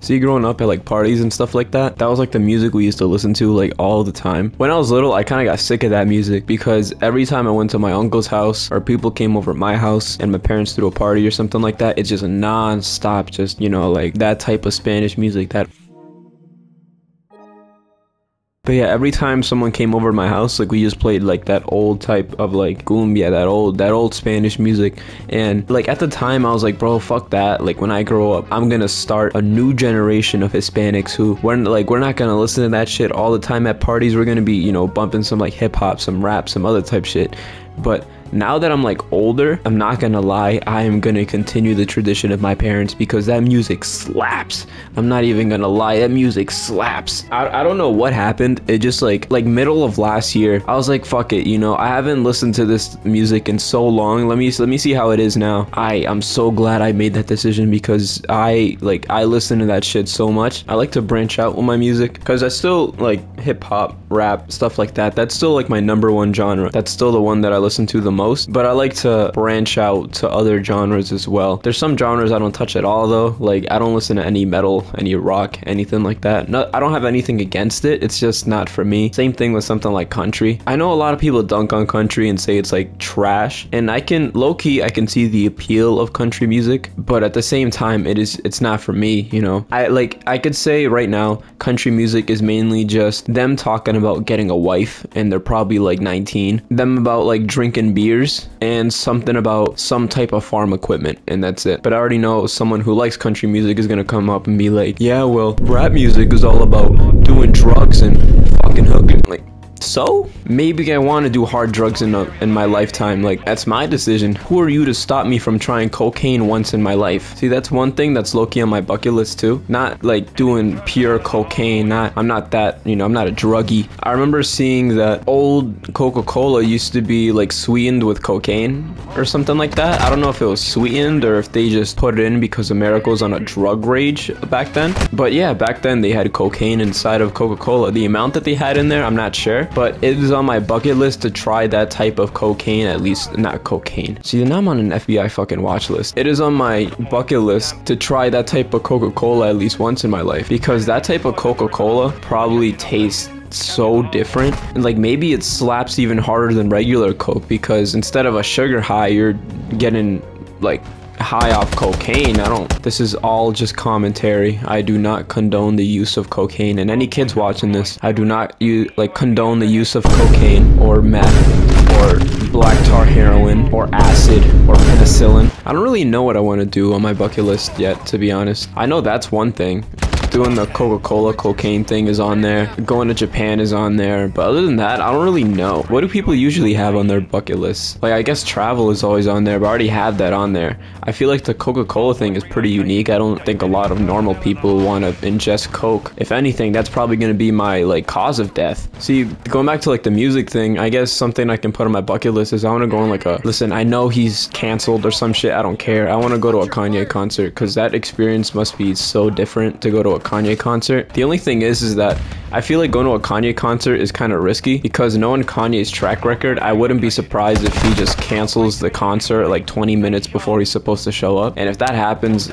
See, growing up at like parties and stuff like that, that was like the music we used to listen to like all the time. When I was little, I kind of got sick of that music because every time I went to my uncle's house or people came over my house and my parents threw a party or something like that, it's just non-stop, just, you know, like that type of Spanish music, that but yeah, every time someone came over to my house, like we just played like that old type of like cumbia, that old that old Spanish music. And like at the time I was like, bro, fuck that. Like when I grow up, I'm gonna start a new generation of Hispanics who we're like we're not gonna listen to that shit all the time at parties. We're gonna be, you know, bumping some like hip hop, some rap, some other type shit. But now that I'm like older, I'm not gonna lie, I am gonna continue the tradition of my parents because that music slaps. I'm not even gonna lie, that music slaps. I, I don't know what happened. It just like like middle of last year, I was like, fuck it, you know, I haven't listened to this music in so long. Let me let me see how it is now. I I'm so glad I made that decision because I like I listen to that shit so much. I like to branch out with my music because I still like hip hop, rap, stuff like that. That's still like my number one genre. That's still the one that I listen to the most most, but I like to branch out to other genres as well. There's some genres I don't touch at all though. Like I don't listen to any metal, any rock, anything like that. No, I don't have anything against it. It's just not for me. Same thing with something like country. I know a lot of people dunk on country and say it's like trash, and I can low key I can see the appeal of country music, but at the same time it is it's not for me, you know. I like I could say right now country music is mainly just them talking about getting a wife and they're probably like 19. Them about like drinking beer and something about some type of farm equipment, and that's it. But I already know someone who likes country music is gonna come up and be like, yeah, well, rap music is all about doing drugs and fucking hooking. Like, so maybe I want to do hard drugs in a, in my lifetime. Like that's my decision. Who are you to stop me from trying cocaine once in my life? See, that's one thing that's low on my bucket list too. Not like doing pure cocaine. Not I'm not that you know I'm not a druggie. I remember seeing that old Coca-Cola used to be like sweetened with cocaine or something like that. I don't know if it was sweetened or if they just put it in because America was on a drug rage back then. But yeah, back then they had cocaine inside of Coca-Cola. The amount that they had in there, I'm not sure but it is on my bucket list to try that type of cocaine, at least not cocaine. See, now I'm on an FBI fucking watch list. It is on my bucket list to try that type of Coca-Cola at least once in my life because that type of Coca-Cola probably tastes so different. And like maybe it slaps even harder than regular Coke because instead of a sugar high, you're getting like high off cocaine. I don't, this is all just commentary. I do not condone the use of cocaine. And any kids watching this, I do not like condone the use of cocaine or meth or black tar heroin or acid or penicillin. I don't really know what I want to do on my bucket list yet, to be honest. I know that's one thing doing the Coca-Cola cocaine thing is on there. Going to Japan is on there. But other than that, I don't really know. What do people usually have on their bucket list? Like, I guess travel is always on there, but I already have that on there. I feel like the Coca-Cola thing is pretty unique. I don't think a lot of normal people want to ingest Coke. If anything, that's probably going to be my, like, cause of death. See, going back to, like, the music thing, I guess something I can put on my bucket list is I want to go on, like, a, listen, I know he's canceled or some shit. I don't care. I want to go to a Kanye concert because that experience must be so different to go to a Kanye concert. The only thing is, is that I feel like going to a Kanye concert is kind of risky because knowing Kanye's track record, I wouldn't be surprised if he just cancels the concert like 20 minutes before he's supposed to show up. And if that happens,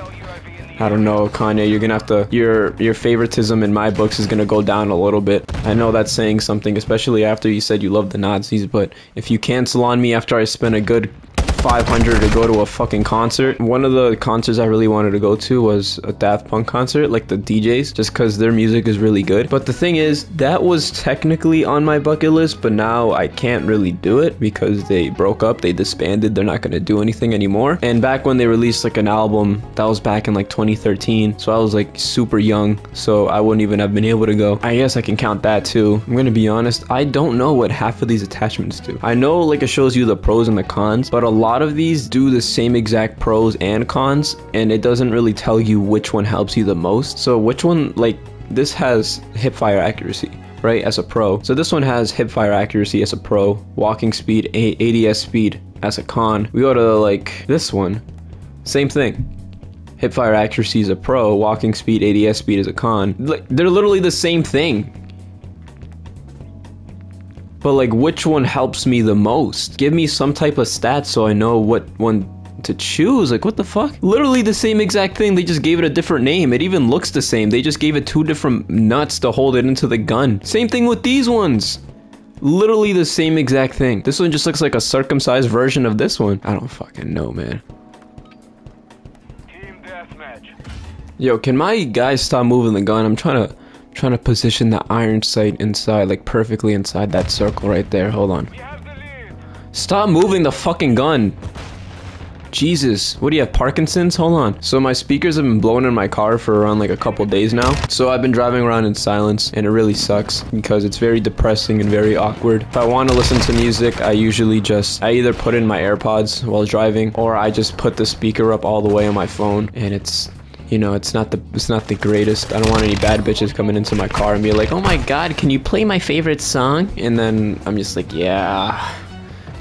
I don't know, Kanye, you're gonna have to your your favoritism in my books is gonna go down a little bit. I know that's saying something, especially after you said you love the Nazis, but if you cancel on me after I spent a good 500 to go to a fucking concert. One of the concerts I really wanted to go to was a Daft Punk concert, like the DJs, just because their music is really good. But the thing is, that was technically on my bucket list, but now I can't really do it because they broke up, they disbanded, they're not gonna do anything anymore. And back when they released like an album, that was back in like 2013, so I was like super young, so I wouldn't even have been able to go. I guess I can count that too. I'm gonna be honest, I don't know what half of these attachments do. I know like it shows you the pros and the cons, but a lot lot of these do the same exact pros and cons, and it doesn't really tell you which one helps you the most. So which one, like, this has hip fire accuracy right, as a pro. So this one has hip fire accuracy as a pro, walking speed, ADS speed as a con. We go to like this one, same thing. Hip fire accuracy is a pro, walking speed, ADS speed is a con. Like, they're literally the same thing. But like which one helps me the most? Give me some type of stats so I know what one to choose. Like, what the fuck? Literally the same exact thing. They just gave it a different name. It even looks the same. They just gave it two different nuts to hold it into the gun. Same thing with these ones. Literally the same exact thing. This one just looks like a circumcised version of this one. I don't fucking know, man. Team deathmatch. Yo, can my guys stop moving the gun? I'm trying to trying to position the iron sight inside, like perfectly inside that circle right there. Hold on. Stop moving the fucking gun. Jesus, what do you have, Parkinson's? Hold on. So my speakers have been blowing in my car for around like a couple days now. So I've been driving around in silence and it really sucks because it's very depressing and very awkward. If I want to listen to music, I usually just, I either put in my AirPods while driving or I just put the speaker up all the way on my phone and it's you know, it's not the it's not the greatest. I don't want any bad bitches coming into my car and be like, "Oh my god, can you play my favorite song?" And then I'm just like, "Yeah,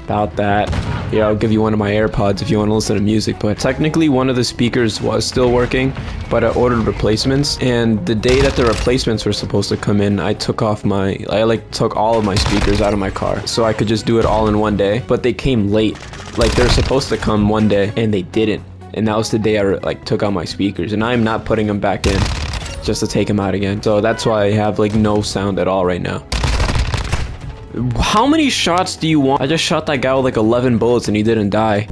about that. Yeah, I'll give you one of my AirPods if you want to listen to music." But technically, one of the speakers was still working, but I ordered replacements, and the day that the replacements were supposed to come in, I took off my I like took all of my speakers out of my car so I could just do it all in one day. But they came late. Like they're supposed to come one day, and they didn't and that was the day I like took out my speakers, and I'm not putting them back in just to take them out again. So that's why I have like no sound at all right now. How many shots do you want? I just shot that guy with like 11 bullets and he didn't die.